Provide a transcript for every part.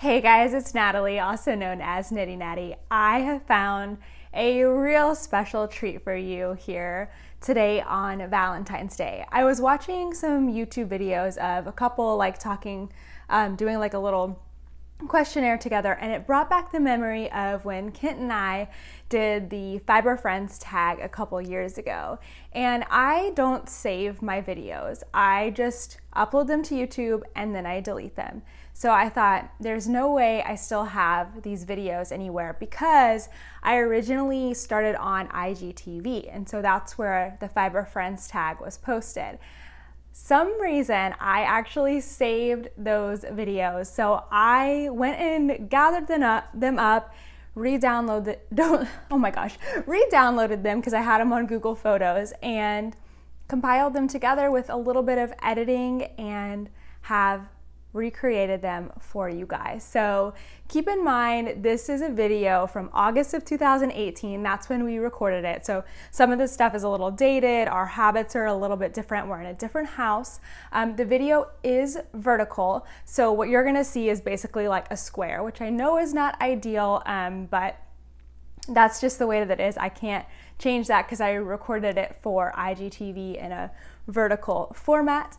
Hey guys, it's Natalie, also known as Knitty Natty. I have found a real special treat for you here today on Valentine's Day. I was watching some YouTube videos of a couple like talking, um, doing like a little questionnaire together and it brought back the memory of when Kent and I did the Fiber Friends tag a couple years ago. And I don't save my videos. I just upload them to YouTube and then I delete them. So I thought there's no way I still have these videos anywhere because I originally started on IGTV and so that's where the Fiber Friends tag was posted some reason I actually saved those videos. So I went and gathered them up, them up re-downloaded don't oh my gosh re-downloaded them because I had them on Google Photos and compiled them together with a little bit of editing and have recreated them for you guys. So keep in mind, this is a video from August of 2018. That's when we recorded it. So some of this stuff is a little dated. Our habits are a little bit different. We're in a different house. Um, the video is vertical. So what you're gonna see is basically like a square, which I know is not ideal, um, but that's just the way that it is. I can't change that because I recorded it for IGTV in a vertical format.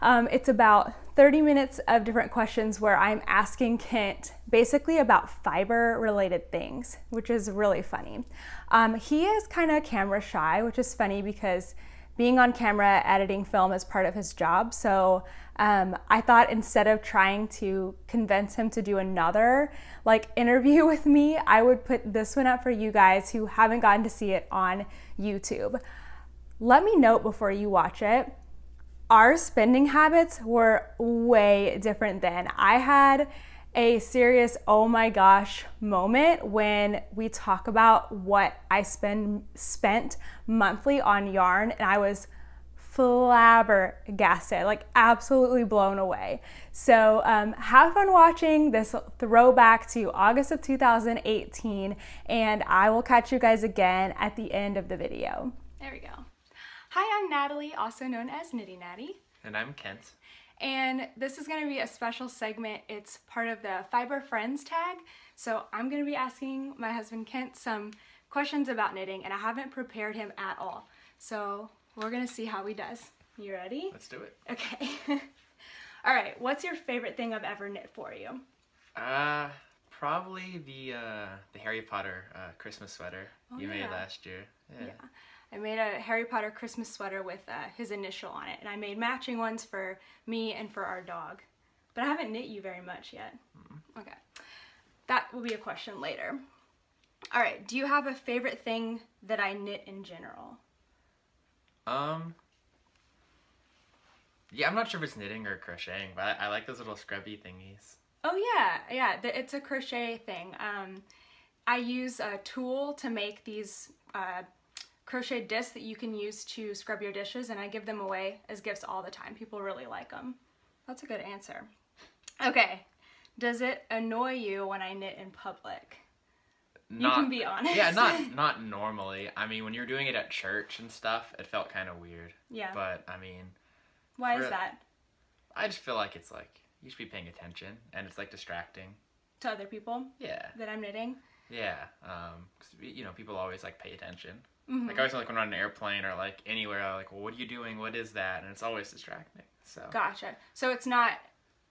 Um, it's about 30 minutes of different questions where I'm asking Kent basically about fiber related things, which is really funny. Um, he is kind of camera shy, which is funny because being on camera editing film is part of his job. So um, I thought instead of trying to convince him to do another like interview with me, I would put this one up for you guys who haven't gotten to see it on YouTube. Let me note before you watch it our spending habits were way different then. I had a serious oh my gosh moment when we talk about what I spend spent monthly on yarn and I was flabbergasted, like absolutely blown away. So um, have fun watching this throwback to August of 2018 and I will catch you guys again at the end of the video. There we go. Hi, I'm Natalie, also known as Knitty Natty. And I'm Kent. And this is going to be a special segment. It's part of the Fiber Friends tag. So I'm going to be asking my husband Kent some questions about knitting, and I haven't prepared him at all. So we're going to see how he does. You ready? Let's do it. Okay. all right. What's your favorite thing I've ever knit for you? Uh, probably the uh, the Harry Potter uh, Christmas sweater oh, you yeah. made last year. yeah. yeah. I made a Harry Potter Christmas sweater with uh, his initial on it, and I made matching ones for me and for our dog. But I haven't knit you very much yet. Mm-hmm. Okay. That will be a question later. All right, do you have a favorite thing that I knit in general? Um, yeah, I'm not sure if it's knitting or crocheting, but I, I like those little scrubby thingies. Oh yeah, yeah, it's a crochet thing. Um, I use a tool to make these uh, crochet discs that you can use to scrub your dishes and I give them away as gifts all the time. People really like them. That's a good answer. Okay, does it annoy you when I knit in public? Not, you can be honest. Yeah, not not normally. I mean, when you're doing it at church and stuff, it felt kind of weird. Yeah. But I mean, why is that? I just feel like it's like you should be paying attention, and it's like distracting to other people. Yeah. That I'm knitting. Yeah. Um, you know, people always like pay attention. Mm-hmm. Like I always like when I'm on an airplane or like anywhere, I'm like, well, what are you doing? What is that? And it's always distracting. So gotcha. So it's not.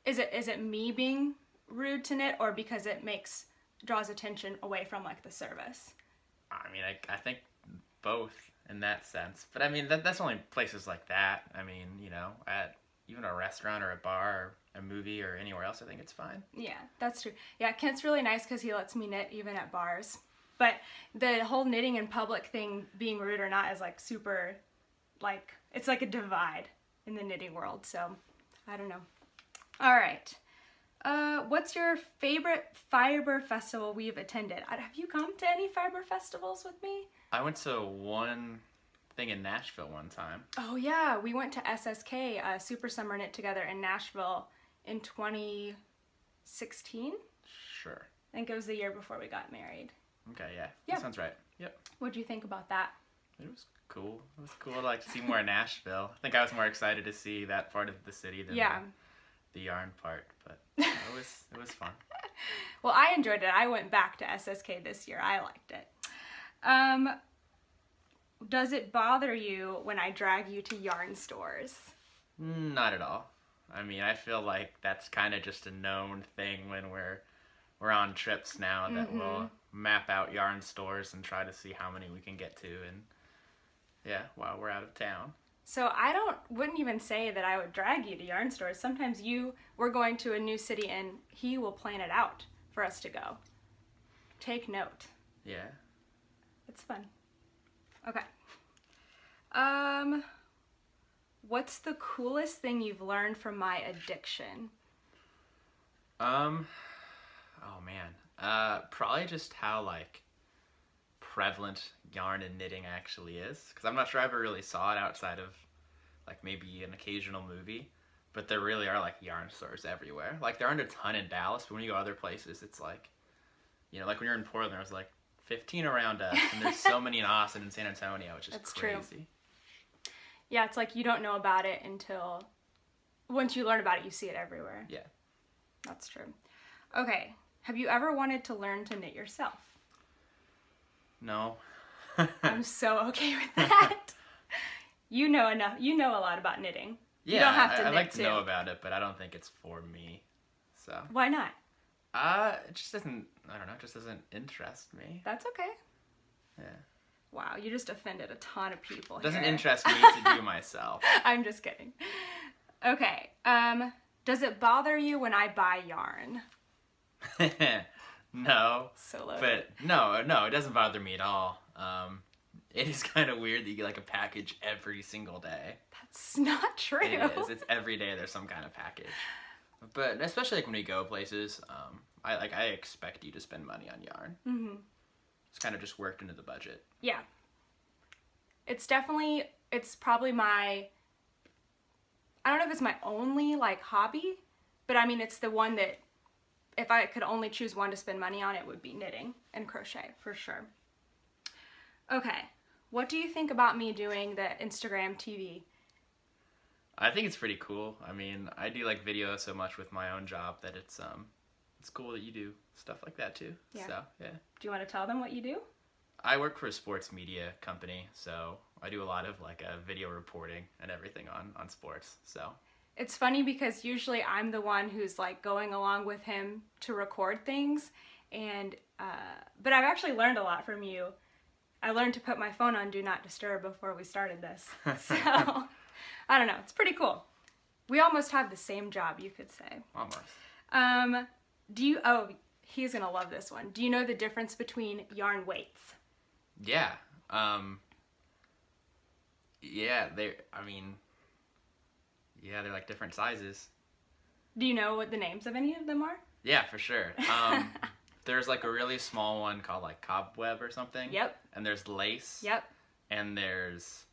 Is it is it me being rude to knit or because it makes draws attention away from like the service? I mean, I I think both in that sense. But I mean, that, that's only places like that. I mean, you know, at even a restaurant or a bar or a movie or anywhere else, I think it's fine. Yeah, that's true. Yeah, Kent's really nice because he lets me knit even at bars. But the whole knitting in public thing, being rude or not, is like super, like, it's like a divide in the knitting world. So, I don't know. All right. Uh, what's your favorite fiber festival we've attended? Have you come to any fiber festivals with me? I went to one thing in Nashville one time. Oh yeah, we went to SSK, uh, Super Summer Knitogether in Nashville in 2016. Sure. I think it was the year before we got married. Okay, yeah. Yeah. That sounds right. Yep. What'd you think about that? It was cool. It was cool to like see more Nashville. I think I was more excited to see that part of the city than yeah. the, the yarn part, but it was it was fun. Well, I enjoyed it. I went back to SSK this year. I liked it. Um, does it bother you when I drag you to yarn stores? Not at all. I mean, I feel like that's kind of just a known thing when we're we're on trips now that Mm-hmm. we'll map out yarn stores and try to see how many we can get to and yeah, while we're out of town. So I don't wouldn't even say that I would drag you to yarn stores. Sometimes you we're going to a new city and he will plan it out for us to go. Take note. Yeah. It's fun. Okay. Um what's the coolest thing you've learned from my addiction? Um oh man. Uh probably just how like prevalent yarn and knitting actually is cuz I'm not sure I ever really saw it outside of like maybe an occasional movie, but there really are like yarn stores everywhere. Like there aren't a ton in Dallas, but when you go other places it's like you know, like when you're in Portland there's like 15 around us and there's so many in Austin and San Antonio, which is That's true. crazy. Yeah, it's like you don't know about it until once you learn about it, you see it everywhere. Yeah. That's true. Okay. Have you ever wanted to learn to knit yourself? No. I'm so okay with that. you know enough. You know a lot about knitting. yeah, don't have to I, I like to know about it, but I don't think it's for me. So, Why not? uh, it just doesn't. I don't know. It just doesn't interest me. That's okay. Yeah, Wow, you just offended a ton of people. it doesn't here. interest me to do myself. I'm just kidding. Okay. Um, does it bother you when I buy yarn? no, So loaded. but no, no, it doesn't bother me at all. Um, it is kind of weird that you get like a package every single day. That's not true. It is. It's every day there's some kind of package. But especially like when we go places, um, I like I expect you to spend money on yarn. hmm It's kind of just worked into the budget. Yeah. It's definitely it's probably my I don't know if it's my only like hobby, but I mean it's the one that if I could only choose one to spend money on it would be knitting and crochet for sure. Okay. What do you think about me doing the Instagram TV? I think it's pretty cool. I mean, I do like video so much with my own job that it's um it's cool that you do stuff like that too. Yeah. So, yeah. Do you want to tell them what you do? I work for a sports media company, so I do a lot of like uh, video reporting and everything on on sports. So, It's funny because usually I'm the one who's like going along with him to record things, and uh, but I've actually learned a lot from you. I learned to put my phone on do not disturb before we started this, so I don't know. It's pretty cool. We almost have the same job, you could say. almost. Um, do you? Oh, he's gonna love this one. Do you know the difference between yarn weights? Yeah. Um Yeah, they I mean yeah, they're like different sizes. Do you know what the names of any of them are? Yeah, for sure. Um there's like a really small one called like cobweb or something. Yep. And there's lace. Yep. and there's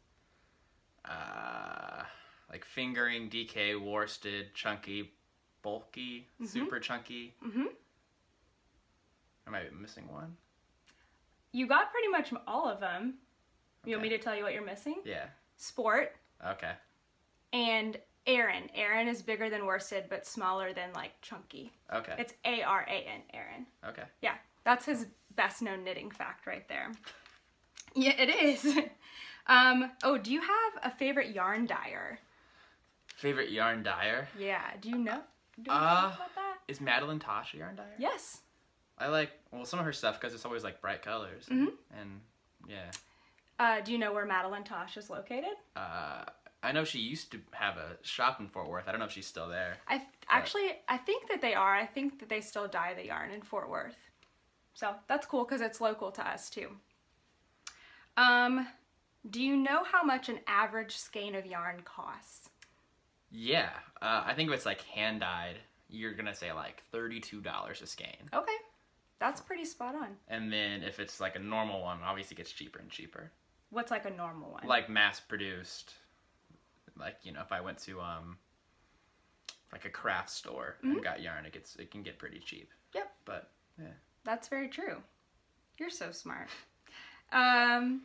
uh like fingering, DK, worsted, chunky, bulky, super chunky. Mhm. Am I missing one? You got pretty much all of them. You want me to tell you what you're missing? Yeah. Sport. Okay. and Aran. Aran is bigger than worsted, but smaller than like chunky. Okay. It's A R A N, Aran. okay. Yeah, that's his best known knitting fact right there. Yeah, it is. um, oh, do you have a favorite yarn dyer? Favorite yarn dyer Yeah, do you know? Do you Uh, know about that? is Madeline Tosh a yarn dyer? Yes. I like well some of her stuff because it's always like bright colors Mhm. and yeah. Uh, do you know where Madeline Tosh is located? Uh, I know she used to have a shop in Fort Worth. I don't know if she's still there. I actually I think that they are. I think that they still dye the yarn in Fort Worth. So that's cool because it's local to us too. Um, do you know how much an average skein of yarn costs? Yeah, uh, I think if it's like hand dyed, you're gonna say like thirty-two dollars a skein, Okay, that's pretty spot on. and then if it's like a normal one, obviously it gets cheaper and cheaper. What's like a normal one? Like mass produced, like you know, if I went to um, like a craft store and got yarn, it gets it can get pretty cheap. Yep. But yeah, That's very true. You're so smart. Um,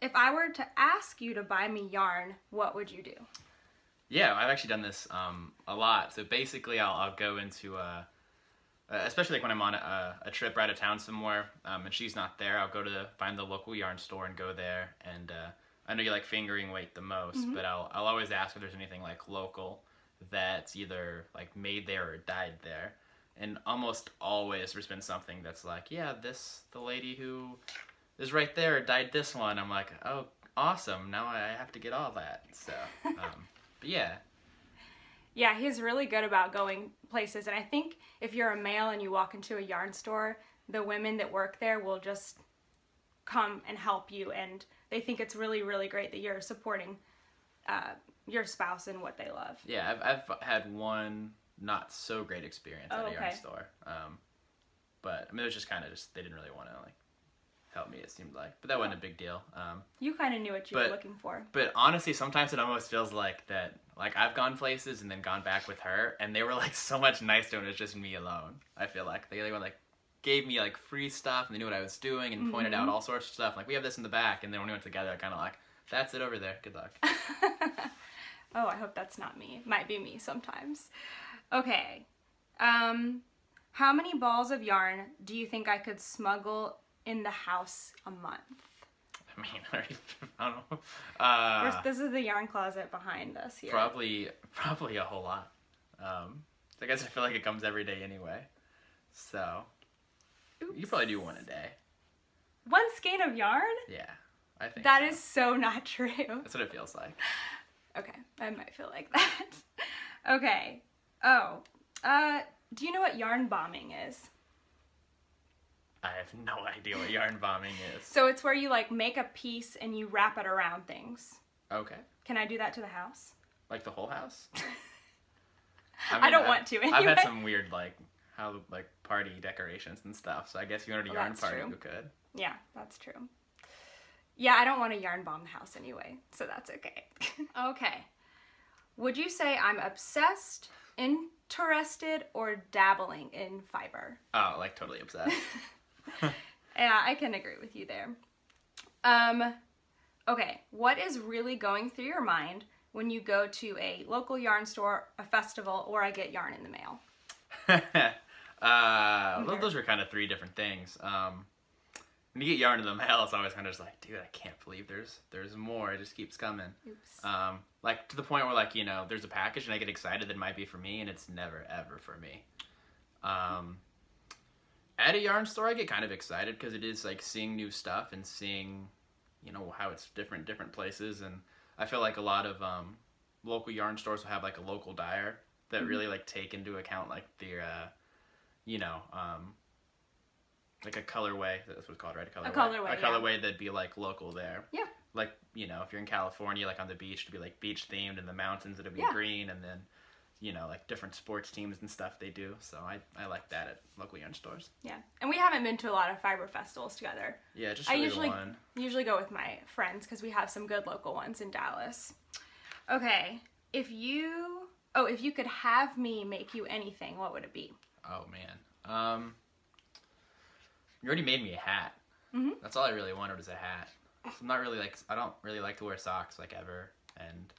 if I were to ask you to buy me yarn, what would you do? yeah, I've actually done this um a lot. So basically, I'll I'll go into uh uh, especially like when I'm on a, a trip right out of town somewhere, um, and she's not there, I'll go to find the local yarn store and go there. And uh, I know you like fingering weight the most, Mm-hmm. but I'll I'll always ask if there's anything like local that's either like made there or dyed there. And almost always there's been something that's like, yeah, this the lady who is right there dyed this one. I'm like, oh, awesome! Now I have to get all that. So, um, but yeah, Yeah, he's really good about going places. And I think if you're a male and you walk into a yarn store, the women that work there will just come and help you. And they think it's really, really great that you're supporting uh, your spouse and what they love. Yeah, I've, I've had one not so great experience at Oh, a yarn okay. store. Um, but I mean, it was just kind of just they didn't really want to like help me. It seemed like, but that wasn't a big deal. Um, You kind of knew what you But- were looking for. but honestly, sometimes it almost feels like that. Like I've gone places and then gone back with her, and they were like so much nicer when it was just me alone. I feel like they, they were like gave me like free stuff and they knew what I was doing and pointed out Mm-hmm. all sorts of stuff. Like we have this in the back, and then when we went together, I kind of like that's it over there. Good luck. oh, I hope that's not me. Might be me sometimes. Okay. Um, how many balls of yarn do you think I could smuggle in the house a month? I mean, I don't know. Uh, this is the yarn closet behind us here. Probably, probably a whole lot. Um, I guess I feel like it comes every day anyway. So you Oops. probably do one a day. One skein of yarn? Yeah, I think That so. is so not true. That's what it feels like. Okay, I might feel like that. okay. Oh, uh, do you know what yarn bombing is? I have no idea what yarn bombing is. So it's where you like make a piece and you wrap it around things. Okay, Can I do that to the house? like the whole house. I don't I've- want to anyway. I've had some weird like how like party decorations and stuff. So I guess if you wanted a Well, yarn party, true. you could. Yeah, that's true. Yeah, I don't want to yarn bomb the house anyway, so that's okay. okay. Would you say I'm obsessed, interested, or dabbling in fiber? Oh, like totally obsessed. Yeah, I can agree with you there. Um, okay, what is really going through your mind when you go to a local yarn store, a festival, or I get yarn in the mail? Uh, those, Okay. those were kind of three different things. Um, when you get yarn in the mail, it's always kind of just like, dude, I can't believe there's there's more. It just keeps coming. Oops. Um, like to the point where like you know there's a package and I get excited that it might be for me and it's never ever for me. Um, at a yarn store, I get kind of excited because it is like seeing new stuff and seeing, you know, how it's different different places and I feel like a lot of um, local yarn stores will have like a local dyer that Mhm. really like take into account like their, uh, you know, um, like a colorway. That's what's called, right? A colorway. colorway, A yeah. colorway that'd be like local there. Yeah. Like you know, if you're in California, like on the beach, to be like beach themed, and the mountains it'll be Yeah. green, and then, you know, like different sports teams and stuff they do. So I I like that at local yarn stores. yeah, and we haven't been to a lot of fiber festivals together. Yeah, just really I usually- one. Usually go with my friends because we have some good local ones in Dallas. Okay, if you oh if you could have me make you anything, what would it be? Oh man. Um. You already made me a hat. Mhm. That's all I really wanted was a hat. So I'm not really like I don't really like to wear socks like ever and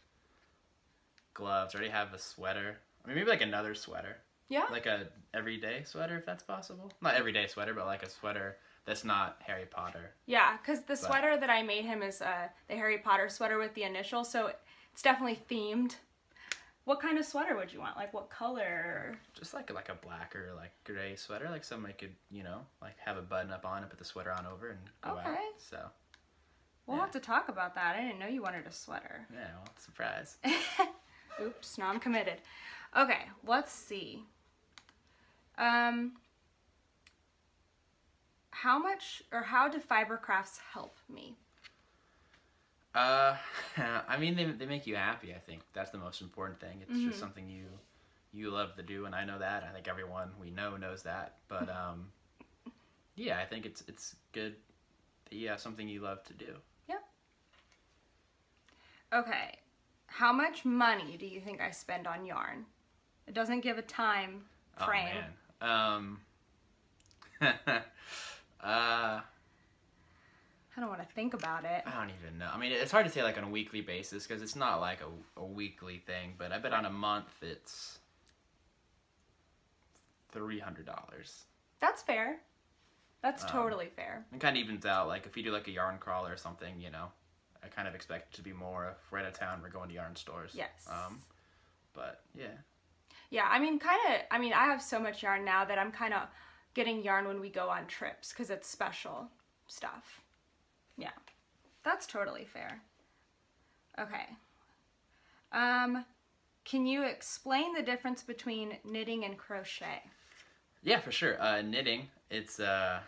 gloves. I already have a sweater. I mean maybe like another sweater. Yeah. Like a everyday sweater if that's possible. Not everyday sweater, but like a sweater that's not Harry Potter. Yeah, because the sweater that I made him is uh, the Harry Potter sweater with the initials, so it's definitely themed. What kind of sweater would you want? Like what color? Just like like a black or like gray sweater, like something I could, you know, like have a button up on and put the sweater on over and go out. Okay. So We'll Yeah. have to talk about that. I didn't know you wanted a sweater. yeah, well, surprise. Oops, now I'm committed. Okay, let's see. Um, how much or how do fiber crafts help me? Uh, I mean, they, they make you happy. I think that's the most important thing. It's Mhm. just something you you love to do, and I know that. I think everyone we know knows that. But um, yeah, I think it's it's good. That you have something you love to do. Yep. Okay, how much money do you think I spend on yarn? It doesn't give a time frame. Oh man. Um. uh, I don't want to think about it. I don't even know. I mean, it's hard to say like on a weekly basis because it's not like a, a weekly thing. But I bet on a month it's three hundred dollars. That's fair. That's Um, totally fair. It kind of evens out. Like if you do like a yarn crawl or something, you know, I kind of expect it to be more if we're out of town, we're going to yarn stores. Yes. Um, but yeah. Yeah, I mean, kind of. I mean, I have so much yarn now that I'm kind of getting yarn when we go on trips because it's special stuff. Yeah, that's totally fair. Okay. Um, can you explain the difference between knitting and crochet? Yeah, for sure. Uh, knitting, it's uh,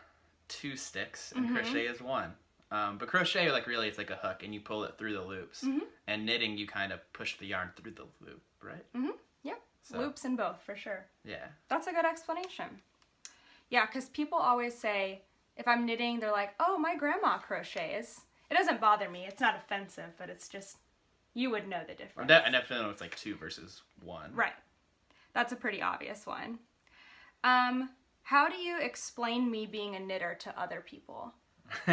two sticks, and crochet is one. Um, but crochet, like really, it's like a hook, and you pull it through the loops. And knitting, you kind of push the yarn through the loop, right? Mm-hmm. Yep. So- Loops in both for sure. Yeah. That's a good explanation. Yeah, because people always say if I'm knitting, they're like, "Oh, my grandma crochets." It doesn't bother me. It's not offensive, but it's just you would know the difference. I definitely know it's like two versus one. Right. That's a pretty obvious one. Um, how do you explain me being a knitter to other people?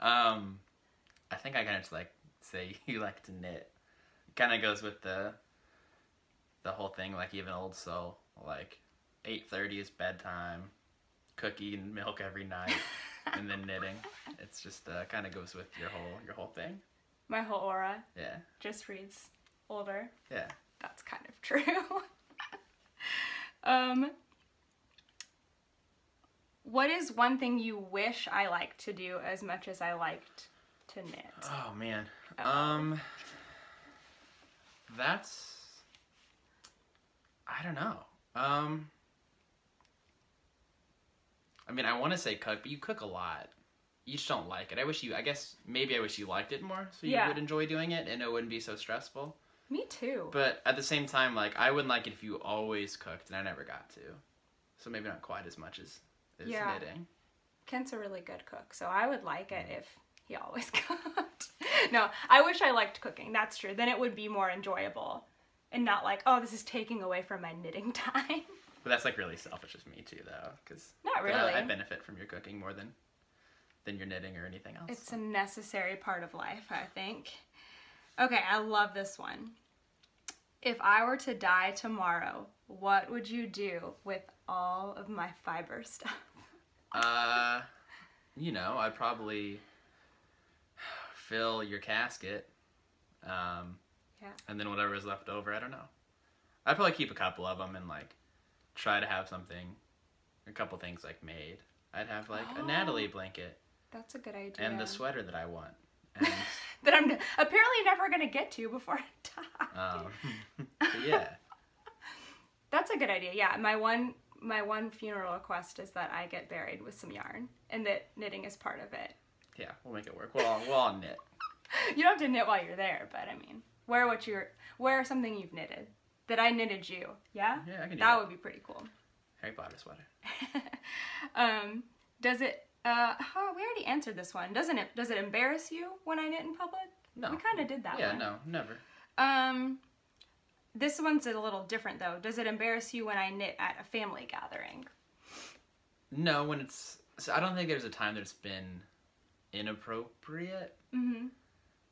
um, I think I kind of just like say you like to knit. Kind of goes with the the whole thing. Like even old soul, like eight thirty is bedtime, cookie and milk every night, and then knitting. It's just uh, kind of goes with your whole your whole thing. My whole aura Yeah, just reads older. yeah. That's kind of true. um, what is one thing you wish I liked to do as much as I liked to knit? Oh man. Uh-oh. Um that's I don't know. Um I mean I want to say cook, but you cook a lot. You just don't like it. I wish you I guess maybe I wish you liked it more so you Yeah. would enjoy doing it and it wouldn't be so stressful. Me too. But at the same time like I wouldn't like it if you always cooked and I never got to. So maybe not quite as much as, as Yeah. knitting. Kent's a really good cook, so I would like it mm. if he always cooked. no, I wish I liked cooking. That's true. Then it would be more enjoyable and not like, oh, this is taking away from my knitting time. But that's like really selfish of me too though cuz Not I, really. I benefit from your cooking more than than your knitting or anything else. It's a necessary part of life, I think. Okay, I love this one. If I were to die tomorrow, what would you do with all of my fiber stuff? Uh, you know, I'd probably fill your casket, um, Yeah. and then whatever is left over, I don't know. I'd probably keep a couple of them and like try to have something, a couple things like made. I'd have like a Oh. Natalie blanket That's a good idea. and the sweater that I want. And that I'm apparently never gonna get to before I die. um, yeah, That's a good idea. Yeah, my one my one funeral request is that I get buried with some yarn and that knitting is part of it. yeah, we'll make it work. We'll all, we'll all knit. You don't have to knit while you're there, but I mean, wear what you're wear something you've knitted. That I knitted you. Yeah? Yeah, I can do That that. would be pretty cool. Harry Potter sweater. um, does it uh oh, we already answered this one. Doesn't it does it embarrass you when I knit in public? No. We kind of did that yeah, one. no, never. Um this one's a little different though. Does it embarrass you when I knit at a family gathering? No, when it's so I don't think there's a time that it's been inappropriate. Mhm.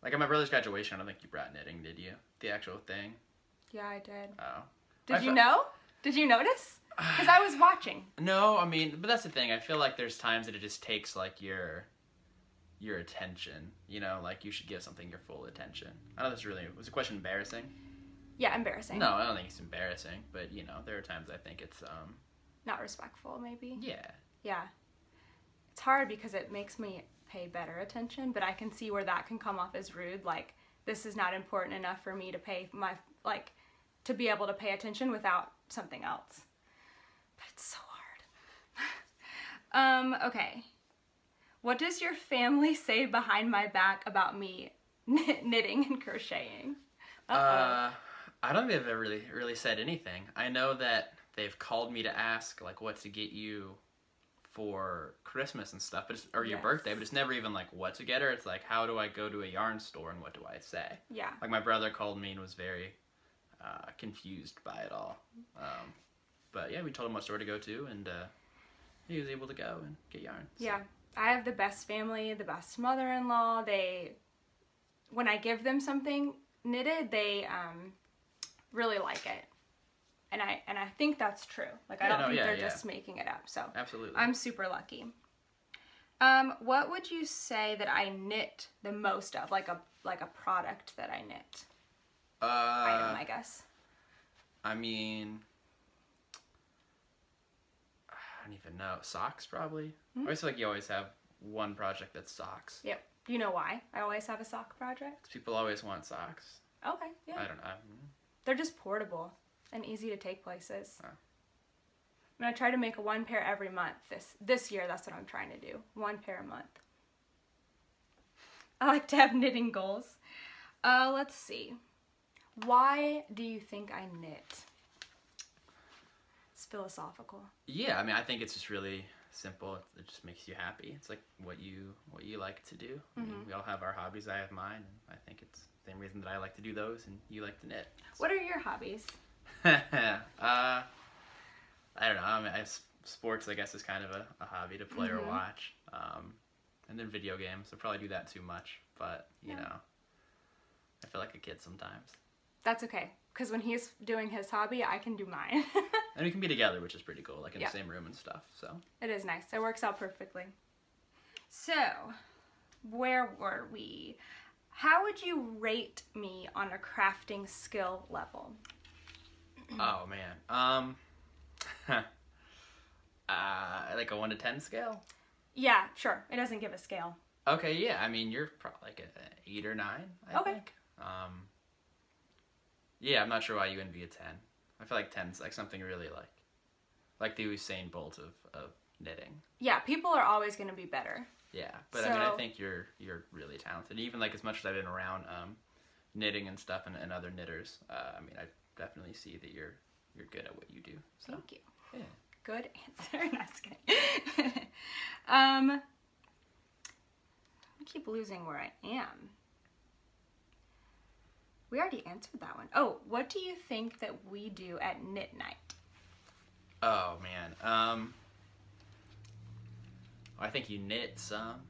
Like at my brother's graduation, I don't think you brought knitting, did you? The actual thing. Yeah, I did. Oh. Did I you know? Did you notice? Cuz I was watching. No, I mean, but that's the thing. I feel like there's times that it just takes like your your attention. You know, like you should give something your full attention. I know this really was the question embarrassing. Yeah, embarrassing. No, I don't think it's embarrassing, but you know, there are times I think it's um Not respectful maybe. yeah. Yeah. It's hard because it makes me pay better attention, but I can see where that can come off as rude. Like, this is not important enough for me to pay my, like, to be able to pay attention without something else. But it's so hard. um, okay. What does your family say behind my back about me knitting and crocheting? Uh-oh. Uh, I don't think they've ever really really said anything. I know that they've called me to ask like what to get you for Christmas and stuff, but it's, or your Yes. birthday, but it's never even like what to get her. It's like how do I go to a yarn store and what do I say? yeah. Like my brother called me and was very uh, confused by it all. Um, but yeah, we told him what store to go to, and uh, he was able to go and get yarn. so- Yeah, I have the best family, the best mother-in-law. They, when I give them something knitted, they um, really like it, and I and I think that's true. Like I Yeah, don't no, think yeah, they're yeah. just making it up. So Absolutely. I'm super lucky. Um, what would you say that I knit the most of? Like a like a product that I knit uh, item, I guess. I mean, I don't even know. Socks, probably. Hmm? I always feel like you always have one project that's socks. Yep. Do you know why? I always have a sock project. people always want socks. Okay. Yeah. I don't know. They're just portable and easy to take places. Oh. And I try to make one pair every month. This this year, that's what I'm trying to do. One pair a month. I like to have knitting goals. Uh, let's see. Why do you think I knit? It's philosophical. Yeah, I mean, I think it's just really simple. It, just makes you happy. It's like what you what you like to do. Mm-hmm. mean, we all have our hobbies. I have mine, and I think it's the same reason that I like to do those, and you like to knit. What are your hobbies? uh, I don't know. I mean, I, sports, I guess, is kind of a, a hobby to play Mhm. or watch. Um, and then video games. I probably do that too much, but you Yeah. know, I feel like a kid sometimes. That's okay, because when he's doing his hobby, I can do mine. And we can be together, which is pretty cool, like in Yeah. the same room and stuff. So It is nice. It works out perfectly. So, where were we? How would you rate me on a crafting skill level? Oh man. Um uh like a 1 to 10 scale? Yeah, sure. It doesn't give a scale. Okay, yeah. I mean, you're probably like a 8 or 9, I Okay. think. Um Yeah, I'm not sure why you wouldn't be a 10. I feel like 10's like something really like like the Usain Bolt of of knitting. Yeah, people are always going to be better. Yeah, but I mean, I think you're you're really talented. Even like as much as I've been around um, knitting and stuff and, and other knitters, uh, I mean, I definitely see that you're you're good at what you do. So Thank you. yeah. Good answer. no, just kidding. um, I keep losing where I am. We already answered that one. Oh, what do you think that we do at knit night? Oh man. Um I think you knit some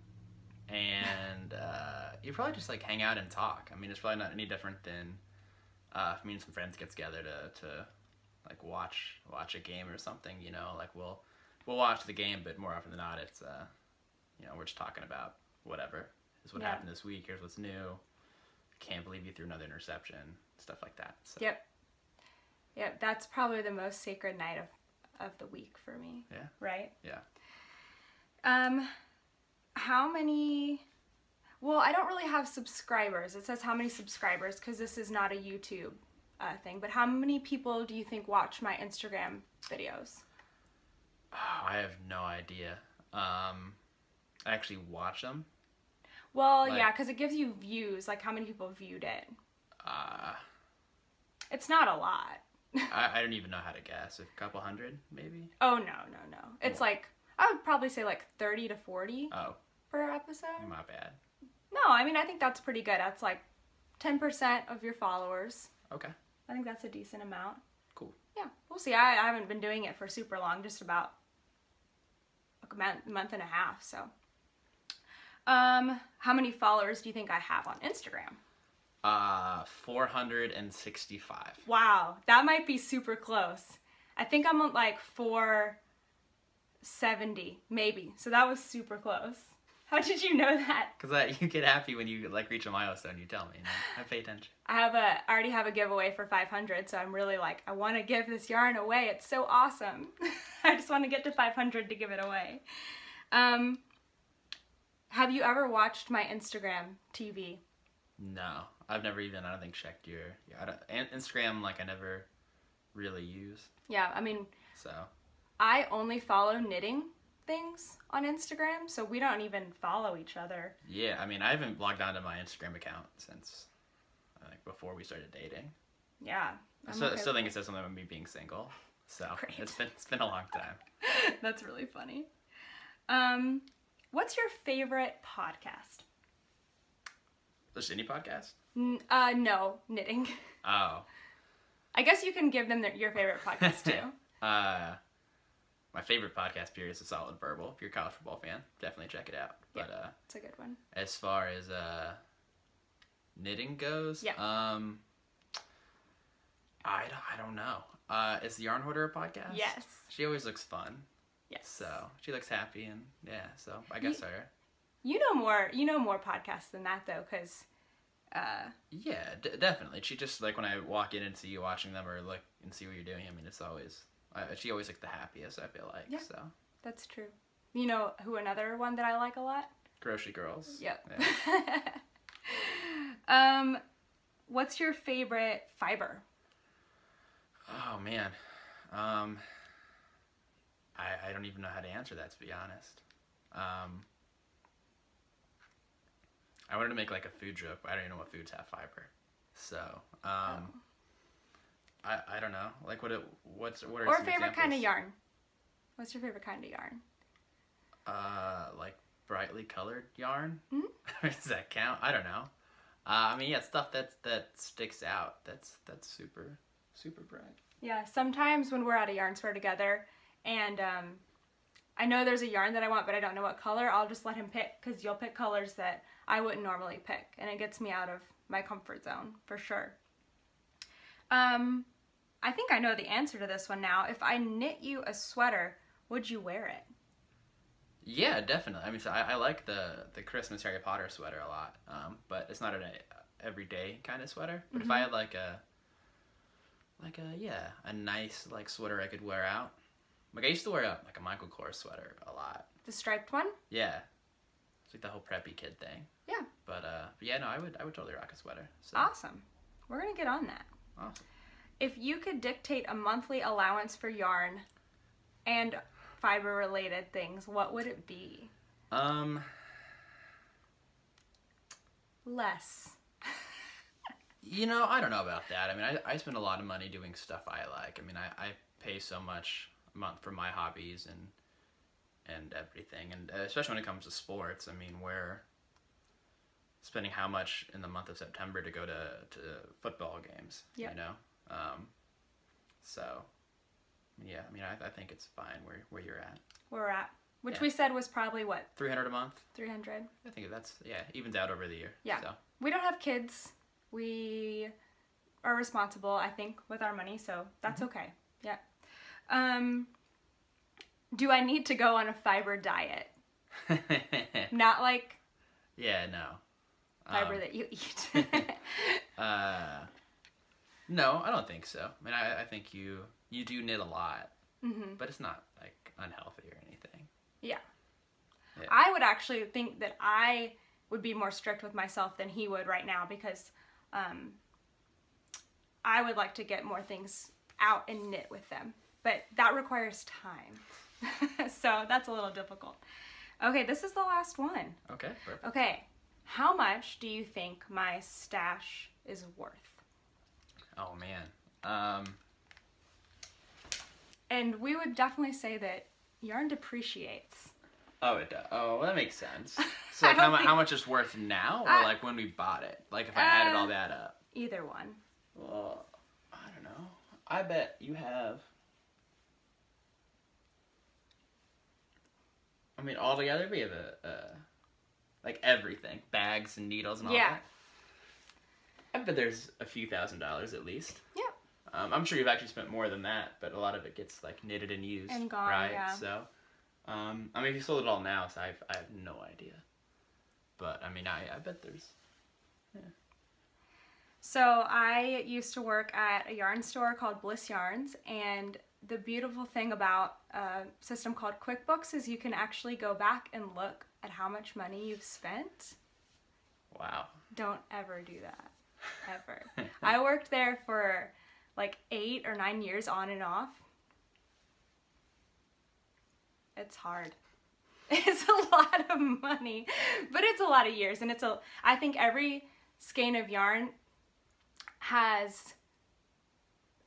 and uh, you probably just like hang out and talk. I mean it's probably not any different than uh, if me and some friends get together to, to like watch watch a game or something, you know, like we'll we'll watch the game but more often than not it's uh you know, we're just talking about whatever. This is what Yeah. happened this week, here's what's new. Can't believe you threw another interception, stuff like that. So Yep. Yep, that's probably the most sacred night of, of the week for me. Yeah. Right? yeah. Um how many Well, I don't really have subscribers. It says how many subscribers because this is not a YouTube uh, thing. But how many people do you think watch my Instagram videos? Oh, I have no idea. Um, I actually watch them. Well, Like- yeah, because it gives you views, like how many people viewed it. Uh, It's not a lot. I, I don't even know how to guess. A couple hundred, maybe. Oh no, no, no. It's like I would probably say like thirty to forty Oh, per episode. my bad. No, I mean I think that's pretty good. That's like ten percent of your followers. Okay, I think that's a decent amount. cool. Yeah, we'll see. I, I haven't been doing it for super long, just about a month, month and a half. So, um, how many followers do you think I have on Instagram? Uh, four hundred and sixty-five. Wow, that might be super close. I think I'm at like 470, maybe. So that was super close. How did you know that? Cause I, you get happy when you like reach a milestone. You tell me. And I, I pay attention. I have a I already have a giveaway for 500, so I'm really like I want to give this yarn away. It's so awesome. I just want to get to 500 to give it away. Um, have you ever watched my Instagram TV? No, I've never even. I don't think checked your. Yeah, I don't, Instagram like I never really use. Yeah, I mean So I only follow knitting things on Instagram, so we don't even follow each other. yeah, I mean I haven't logged onto my Instagram account since like before we started dating. Yeah. I I'm still, okay still think it says something about me being single. So Great. it's been it's been a long time. That's really funny. Um, what's your favorite podcast? Just any podcast? N- uh, no, knitting. Oh, I guess you can give them their, your favorite podcast too. uh, my favorite podcast period is a solid verbal. If you're a college football fan, definitely check it out. But uh, It's a good one. as far as uh, knitting goes, Yeah. um, I don't, I don't know. Uh, is the Yarn Hoarder a podcast? Yes. She always looks fun. Yes. So she looks happy and yeah. So I guess her. You know more. You know more podcasts than that though, because. Uh, Yeah, d- definitely. She just like when I walk in and see you watching them or look and see what you're doing. I mean, it's always uh, she always like the happiest. I feel like Yeah. so. that's true. You know who another one that I like a lot? Grocery girls. Yep. Yeah. um, what's your favorite fiber? Oh man, um, I I don't even know how to answer that to be honest. Um, I wanted to make like a food joke, but I don't even know what foods have fiber. So, um, I I don't know. Like what it what's what are or favorite kind of yarn? What's your favorite kind of yarn? Uh, like brightly colored yarn. Mhm. Does that count? I don't know. Uh, I mean, yeah, stuff that that sticks out. That's that's super super bright. Yeah, sometimes when we're at a yarn store together and um, I know there's a yarn that I want, but I don't know what color, I'll just let him pick because you'll pick colors that I wouldn't normally pick. And it gets me out of my comfort zone for sure. Um, I think I know the answer to this one now. If I knit you a sweater, would you wear it? Yeah, definitely. I mean, so I, I like the the Christmas Harry Potter sweater a lot, um, but it's not an everyday kind of sweater. But if I had like a like a yeah a nice like sweater I could wear out, like I used to wear a, like a Michael Kors sweater a lot. The striped one? Yeah, it's like the whole preppy kid thing. Yeah. But uh, but yeah, no, I would I would totally rock a sweater. So Awesome. We're going to get on that. awesome. If you could dictate a monthly allowance for yarn and fiber related things, what would it be? Um, Less. You know, I don't know about that. I mean, I, I spend a lot of money doing stuff I like. I mean, I, I pay so much month for my hobbies and and everything, and uh, especially when it comes to sports. I mean, we're spending how much in the month of September to go to to football games. Yep. You know, um, so yeah. I mean, I, I think it's fine where where you're at. Where we're at. Which Yeah. we said was probably what, Three hundred a month. 300? I think that's yeah evens out over the year. Yeah. So We don't have kids. We are responsible, I think, with our money, so that's okay. Yeah. Um, do I need to go on a fiber diet? Not like yeah. No. fiber Um, that you eat. Uh, no, I don't think so. I mean, I, I think you you do knit a lot, hmm but it's not like unhealthy or anything. Yeah. Yeah. I would actually think that I would be more strict with myself than he would right now because um, I would like to get more things out and knit with them. But that requires time. so that's a little difficult. Okay, this is the last one. Okay, perfect. Okay, how much do you think my stash is worth? Oh man. Um, And we would definitely say that yarn depreciates. oh, it does. Oh, well, that makes sense. So, like, how, think- how much it's worth now, or I- like when we bought it? Like, if I added Uh, all that up. Either one. Well, I don't know. I bet you have. Mean, all together we have a, uh, like everything, bags and needles and all Yeah. that. I bet there's a few thousand dollars at least. Yeah. Um, I'm sure you've actually spent more than that, but a lot of it gets like knitted and used, And gone, right? yeah. So, um, I mean, if you sold it all now, so I've I have no idea. But I mean, I I bet there's So I used to work at a yarn store called Bliss Yarns, and the beautiful thing about a system called QuickBooks is you can actually go back and look at how much money you've spent. wow. Don't ever do that. Ever. I worked there for like eight or nine years on and off. It's hard. It's a lot of money, but it's a lot of years, and it's a. I think every skein of yarn has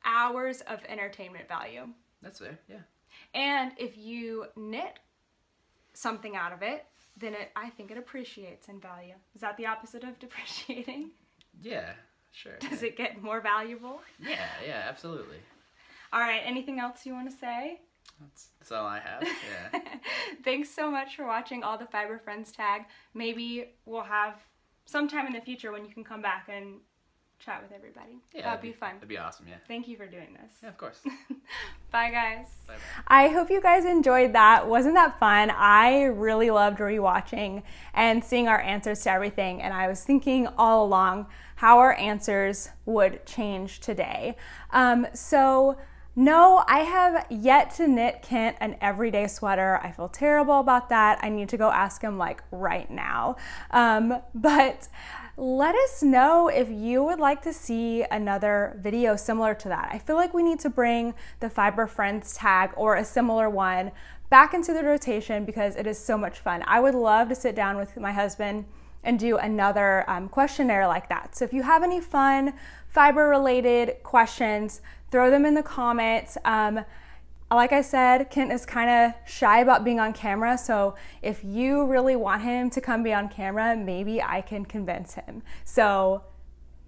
hours of entertainment value, That's fair. Yeah. and if you knit something out of it, then it. I think it appreciates in value. Is that the opposite of depreciating? Yeah. Sure. Does it get more valuable? Yeah, yeah, absolutely. All right, anything else you want to say? That's, that's all I have. Yeah. Thanks so much for watching all the Fiber Friends tag. Maybe we'll have sometime in the future when you can come back and chat with everybody. Yeah, That'd be fun. That'd be awesome. Yeah. Thank you for doing this. Yeah, of course. Bye, guys. Bye. I hope you guys enjoyed that. Wasn't that fun? I really loved rewatching and seeing our answers to everything. And I was thinking all along how our answers would change today. Um, so, no, I have yet to knit Kent an everyday sweater. I feel terrible about that. I need to go ask him like right now. Um, but let us know if you would like to see another video similar to that. I feel like we need to bring the Fiber Friends tag or a similar one back into the rotation because it is so much fun. I would love to sit down with my husband and do another um, questionnaire like that. So if you have any fun fiber related questions, throw them in the comments. Um, like I said, Kent is kind of shy about being on camera, so if you really want him to come be on camera, maybe I can convince him. So,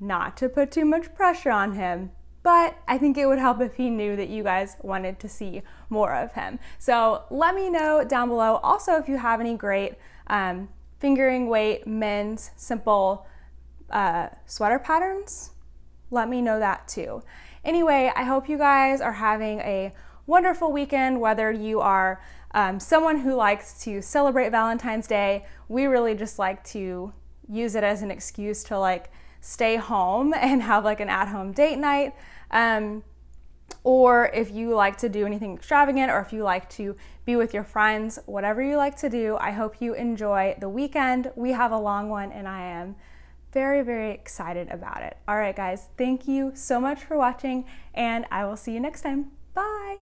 not to put too much pressure on him, but I think it would help if he knew that you guys wanted to see more of him. So, let me know down below. Also, if you have any great um, fingering weight men's simple uh, sweater patterns, let me know that too. Anyway, I hope you guys are having a wonderful weekend, whether you are um, someone who likes to celebrate Valentine's Day. We really just like to use it as an excuse to like stay home and have like an at home date night. Um, or if you like to do anything extravagant, or if you like to be with your friends, whatever you like to do, I hope you enjoy the weekend. We have a long one, and I am very, very excited about it. All right, guys, thank you so much for watching, and I will see you next time. Bye.